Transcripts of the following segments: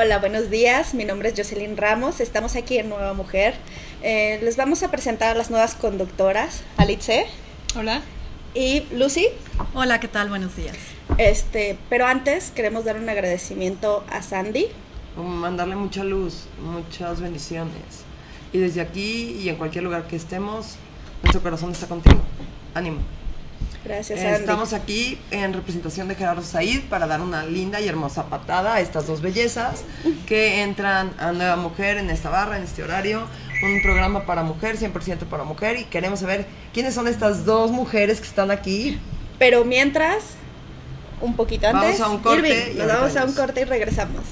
Hola, buenos días. Mi nombre es Jocelyn Ramos. Estamos aquí en Nueva Mujer. Eh, les vamos a presentar a las nuevas conductoras, Alice. Hola. Y Lucy. Hola, ¿qué tal? Buenos días. Este, pero antes queremos dar un agradecimiento a Sandy. Mandarle mucha luz, muchas bendiciones. Y desde aquí y en cualquier lugar que estemos, nuestro corazón está contigo. Ánimo. Gracias, Sandy. Estamos aquí en representación de Gerardo Said para dar una linda y hermosa patada a estas dos bellezas que entran a Nueva Mujer en esta barra, en este horario. Un programa para mujer, 100% para mujer. Y queremos saber quiénes son estas dos mujeres que están aquí. Pero mientras, un poquito antes, vamos a un corte. Irving, nos vamos a un corte y regresamos.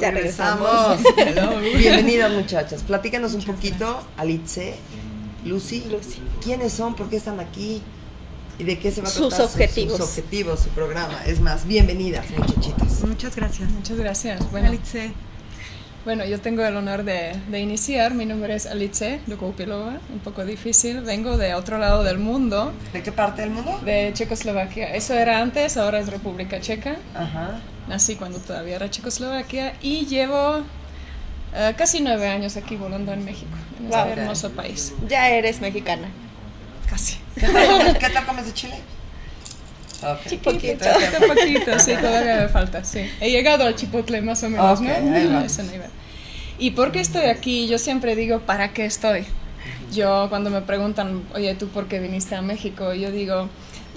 Ya, regresamos. Bienvenidas muchachas. Platícanos un poquito, Alice, Lucy, Lucy. ¿Quiénes son? ¿Por qué están aquí? ¿Y de qué se va a sus tratar objetivos. Sus, objetivos, su programa. Es más, bienvenidas muchachitas. Muchas gracias. Muchas gracias. Bueno, Alice. Bueno, yo tengo el honor de, de iniciar. Mi nombre es Alice Dukopilova, un poco difícil. Vengo de otro lado del mundo. ¿De qué parte del mundo? De Checoslovaquia. Eso era antes, ahora es República Checa. Ajá. Nací cuando todavía era Checoslovaquia y llevo uh, casi nueve años aquí volando en México, en Wow. este hermoso país. Ya eres mexicana. Casi. ¿Qué tal, ¿qué tal comes de Chile? Ok. Poquito. Un poquito, sí, todavía me falta, sí. He llegado al chipotle más o menos, Ok, ¿no? ahí ese nivel. ¿Y por qué estoy aquí? Yo siempre digo, ¿para qué estoy? Yo cuando me preguntan, oye, ¿tú por qué viniste a México? Yo digo,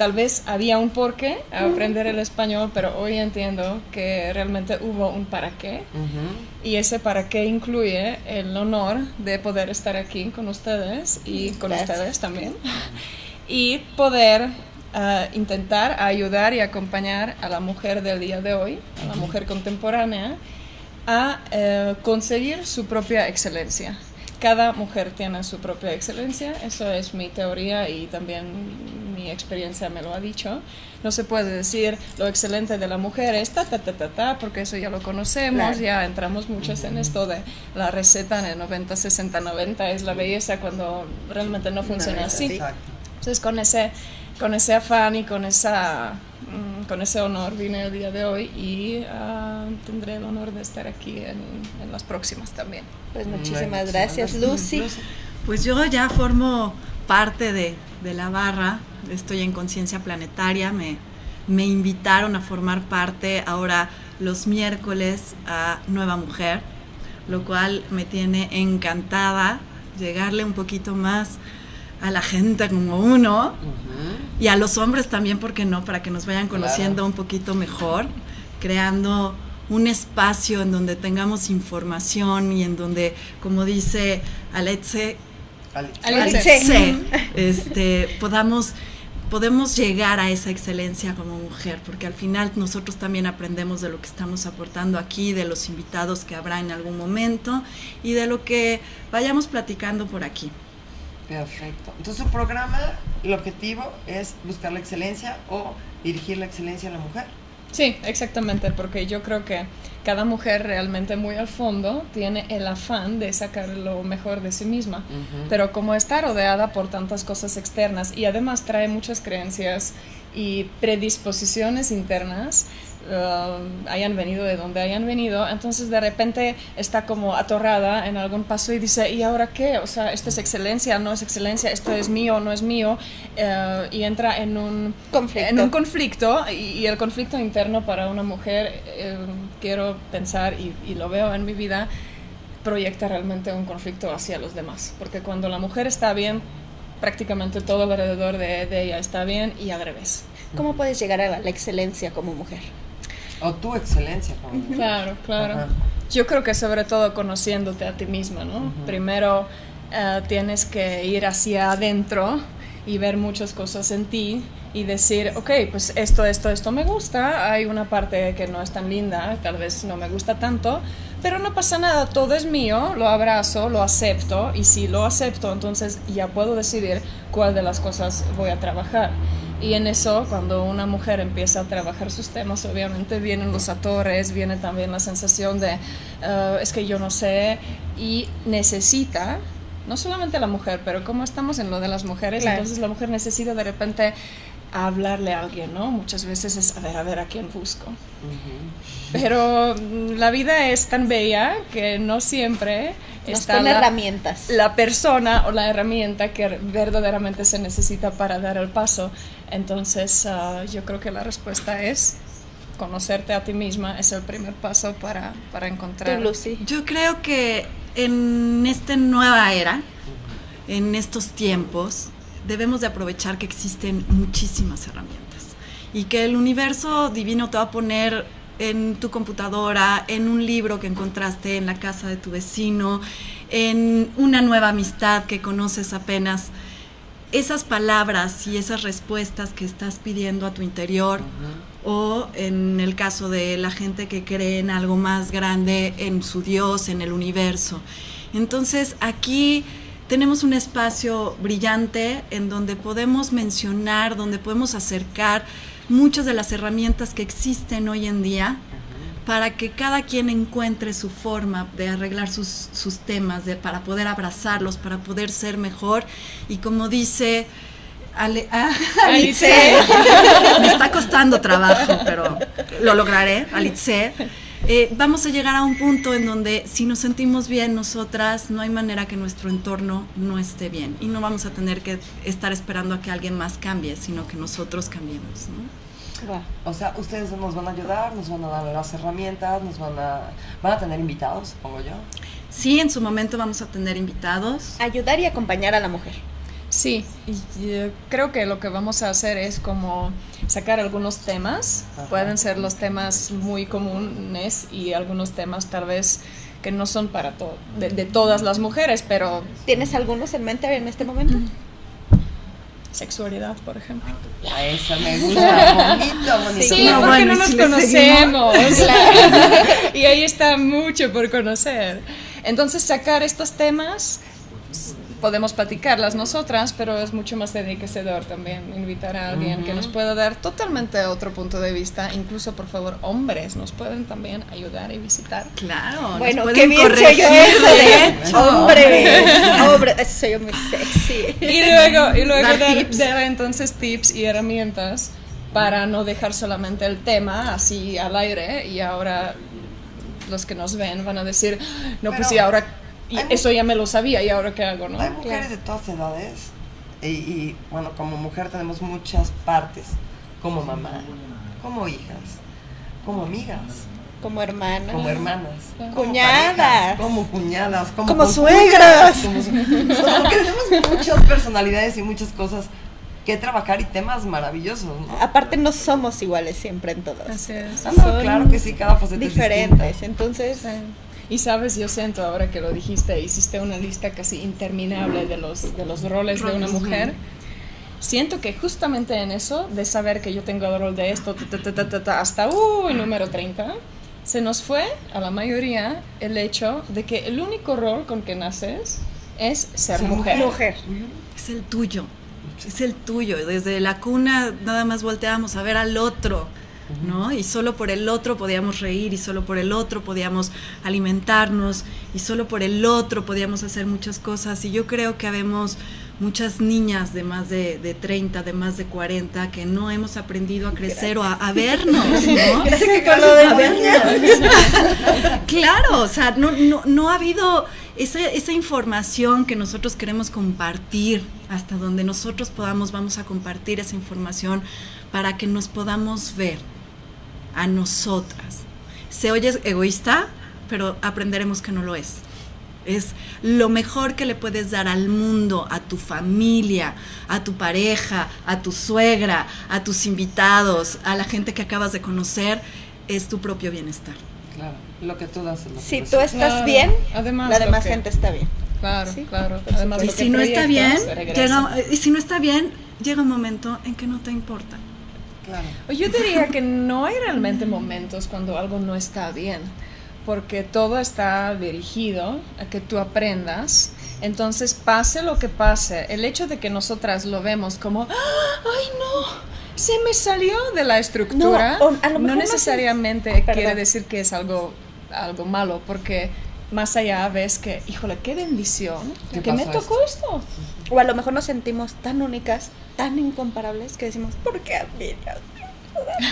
tal vez había un porqué a aprender el español, pero hoy entiendo que realmente hubo un para qué. Y ese para qué incluye el honor de poder estar aquí con ustedes y con Gracias. ustedes también. Y poder ah, intentar ayudar y acompañar a la mujer del día de hoy, a la mujer contemporánea, a eh, conseguir su propia excelencia. Cada mujer tiene su propia excelencia, eso es mi teoría y también mi experiencia me lo ha dicho. No se puede decir lo excelente de la mujer es ta ta ta ta ta, porque eso ya lo conocemos, Claro. ya entramos muchos en esto de la receta en el 90, 60, 90 es la belleza cuando realmente no funciona así. Entonces con ese, con ese afán y con, esa, mm, con ese honor vine el día de hoy y ah, tendré el honor de estar aquí en, en las próximas también. Pues muchísimas gracias, gracias. Lucy. Pues yo ya formo parte de, de la barra, estoy en Conciencia Planetaria, me, me invitaron a formar parte ahora los miércoles a Nueva Mujer, lo cual me tiene encantada llegarle un poquito más a la gente como uno y a los hombres también, ¿por qué no? Para que nos vayan conociendo Claro. un poquito mejor, creando un espacio en donde tengamos información y en donde, como dice Alexe, Alice. Este, podamos podemos llegar a esa excelencia como mujer, porque al final nosotros también aprendemos de lo que estamos aportando aquí, de los invitados que habrá en algún momento y de lo que vayamos platicando por aquí. Perfecto. Entonces su programa, el objetivo es buscar la excelencia o dirigir la excelencia a la mujer. Sí, exactamente, porque yo creo que cada mujer realmente muy al fondo tiene el afán de sacar lo mejor de sí misma. Pero como está rodeada por tantas cosas externas y además trae muchas creencias y predisposiciones internas, uh, hayan venido de donde hayan venido, entonces de repente está como atorrada en algún paso y dice, ¿y ahora qué? O sea, esto es excelencia, no es excelencia, esto es mío, no es mío, eh, y entra en un Conflicto. en un conflicto y, y el conflicto interno para una mujer, eh, quiero pensar y, y lo veo en mi vida, proyecta realmente un conflicto hacia los demás. Porque cuando la mujer está bien, prácticamente todo alrededor de, de ella está bien y al revés. ¿Cómo puedes llegar a la excelencia como mujer? O tu excelencia como. Claro, claro. Ajá. Yo creo que sobre todo conociéndote a ti misma, ¿no? Primero eh, tienes que ir hacia adentro y ver muchas cosas en ti y decir, ok, pues esto, esto, esto me gusta, hay una parte que no es tan linda, tal vez no me gusta tanto, pero no pasa nada, todo es mío, lo abrazo, lo acepto y si lo acepto, entonces ya puedo decidir cuál de las cosas voy a trabajar. Y en eso, cuando una mujer empieza a trabajar sus temas, obviamente vienen los atores, viene también la sensación de, uh, es que yo no sé, y necesita no solamente la mujer, pero como estamos en lo de las mujeres, entonces la mujer necesita de repente hablarle a alguien, ¿no? Muchas veces es, a ver, a ver, ¿a quién busco? Pero mm, la vida es tan bella que no siempre está la, herramientas. la persona o la herramienta que verdaderamente se necesita para dar el paso. Entonces, uh, yo creo que la respuesta es conocerte a ti misma es el primer paso para, para encontrar. Lucy? Yo creo que en esta nueva era, en estos tiempos, debemos de aprovechar que existen muchísimas herramientas y que el universo divino te va a poner en tu computadora, en un libro que encontraste en la casa de tu vecino, en una nueva amistad que conoces apenas. Esas palabras y esas respuestas que estás pidiendo a tu interior, o en el caso de la gente que cree en algo más grande, en su Dios, en el universo. Entonces aquí tenemos un espacio brillante en donde podemos mencionar, donde podemos acercar muchas de las herramientas que existen hoy en día para que cada quien encuentre su forma de arreglar sus, temas, de, para poder abrazarlos, para poder ser mejor. Y como dice Ale, ah, Alice, me está costando trabajo, pero lo lograré, Alice. Eh, vamos a llegar a un punto en donde si nos sentimos bien nosotras, no hay manera que nuestro entorno no esté bien y no vamos a tener que estar esperando a que alguien más cambie, sino que nosotros cambiemos. O sea, ustedes nos van a ayudar, nos van a dar las herramientas, nos van a, van a tener invitados, supongo yo. Sí, en su momento vamos a tener invitados. Ayudar y acompañar a la mujer. Sí, y creo que lo que vamos a hacer es como sacar algunos temas, pueden ser los temas muy comunes y algunos temas tal vez que no son para todo, de, todas las mujeres, pero... ¿Tienes algunos en mente en este momento? Sexualidad, por ejemplo. A eso me gusta, bonito, bonito. Sí, porque no nos conocemos. y ahí está mucho por conocer. Entonces, sacar estos temas podemos platicarlas nosotras, pero es mucho más enriquecedor también invitar a alguien que nos pueda dar totalmente otro punto de vista. Incluso, por favor, hombres nos pueden también ayudar y visitar. Claro, bueno, qué bien soy yo eso de hombre, hombre, soy yo muy sexy. Y luego, y luego dar, entonces tips y herramientas para no dejar solamente el tema así al aire y ahora los que nos ven van a decir, no, pues sí, ahora y eso ya me lo sabía y ahora qué hago, ¿no? Hay mujeres de todas edades y, bueno, como mujer tenemos muchas partes, como mamá, como hijas, como amigas. Como hermanas. Como hermanas. cuñadas. como cuñadas. Como, como suegras. Como, tenemos muchas personalidades y muchas cosas que trabajar y temas maravillosos. Aparte no somos iguales siempre en todos. Así es. claro que sí, cada faceta diferentes. Es entonces, y sabes, yo siento ahora que lo dijiste, hiciste una lista casi interminable de los, de los roles de una mujer. Siento que justamente en eso, de saber que yo tengo el rol de esto, hasta uh, el número 30, se nos fue a la mayoría el hecho de que el único rol con que naces es ser mujer. mujer. Es el tuyo, es el tuyo. Desde la cuna nada más volteamos a ver al otro ¿no? Y solo por el otro podíamos reír y solo por el otro podíamos alimentarnos y solo por el otro podíamos hacer muchas cosas. Y yo creo que habemos muchas niñas de más de, de 30, de más de 40, que no hemos aprendido a crecer o a, vernos, ¿no? claro, o sea, no, no, no ha habido esa, esa, información que nosotros queremos compartir, hasta donde nosotros podamos, vamos a compartir esa información para que nos podamos ver a nosotras. Se oye egoísta, pero aprenderemos que no lo es. Es lo mejor que le puedes dar al mundo, a tu familia, a tu pareja, a tu suegra, a tus invitados, a la gente que acabas de conocer, es tu propio bienestar. Claro, lo que tú das. si tú estás bien, Además, la demás gente está bien. Claro, Sí, claro. Además, Y si no está bien, llega, y si no está bien, llega un momento en que no te importa. Claro. Yo diría que no hay realmente momentos cuando algo no está bien, porque todo está dirigido a que tú aprendas. Entonces, pase lo que pase, el hecho de que nosotras lo vemos como, ¡Ah! ¡ay no! Se me salió de la estructura, No, o necesariamente Perdón. quiere decir que es algo, algo malo, porque más allá ves que, híjole, qué bendición, ¿Qué que me tocó esto. O a lo mejor nos sentimos tan únicas, tan incomparables que decimos, ¿por qué a mí?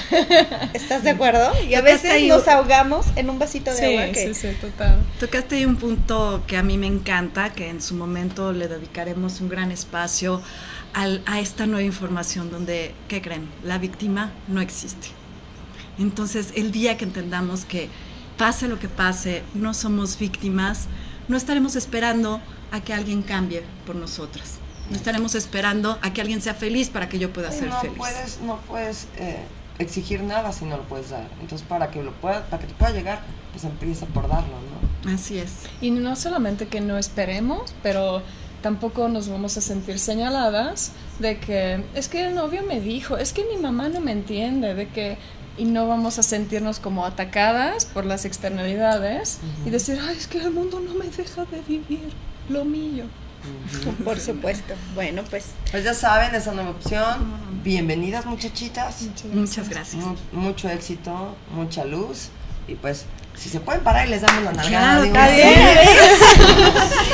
¿Estás de acuerdo? Y a veces ahí nos ahogamos en un vasito de Sí, agua que sí, sí, total. Tocaste ahí un punto que a mí me encanta, que en su momento le dedicaremos un gran espacio al- a esta nueva información donde, ¿qué creen? La víctima no existe. Entonces, el día que entendamos que pase lo que pase, no somos víctimas, no estaremos esperando a que alguien cambie por nosotras. No estaremos esperando a que alguien sea feliz para que yo pueda Sí, ser no feliz. puedes, no puedes eh, exigir nada si no lo puedes dar. Entonces, para que lo pueda, para que te pueda llegar, pues empieza por darlo, ¿no? Así es. Y no solamente que no esperemos, pero tampoco nos vamos a sentir señaladas de que es que el novio me dijo, es que mi mamá no me entiende, de que y no vamos a sentirnos como atacadas por las externalidades y decir, ay, es que el mundo no me deja de vivir lo mío. Por supuesto. Bueno, pues Pues ya saben, esa nueva opción. Bienvenidas, muchachitas. Muchas gracias. Mu- mucho éxito, mucha luz. Y pues, si se pueden parar y les damos la nalgada. Claro, digo, está sí. bien.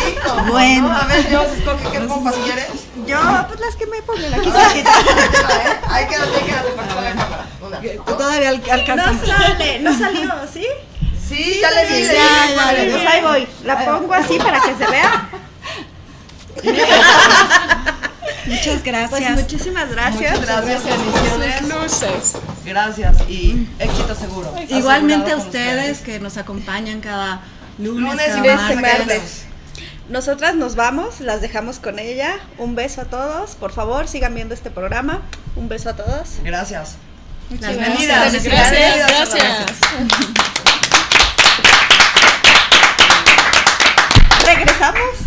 Sí, ¿cómo Bueno. no? A ver, yo escoge qué pompas quieres. yo, pues las que me ponen aquí Ahí quédate, ahí quédate para toda la cámara. Una. Todavía al- alcanza. No sale, no salió, ¿sí? Sí, ya le di, sí, le di. ya, ya, Vale, ya. Pues ahí voy. La pongo así para que se vea. Muchas pues gracias. Muchísimas gracias. Muchas gracias, gracias. Gracias y éxito seguro. Igualmente a ustedes, que nos acompañan cada lunes, lunes y martes. Nosotras nos vamos, las dejamos con ella. Un beso a todos. Por favor, sigan viendo este programa. Un beso a todos. Gracias. Muchas. Gracias. gracias. gracias. Regresamos.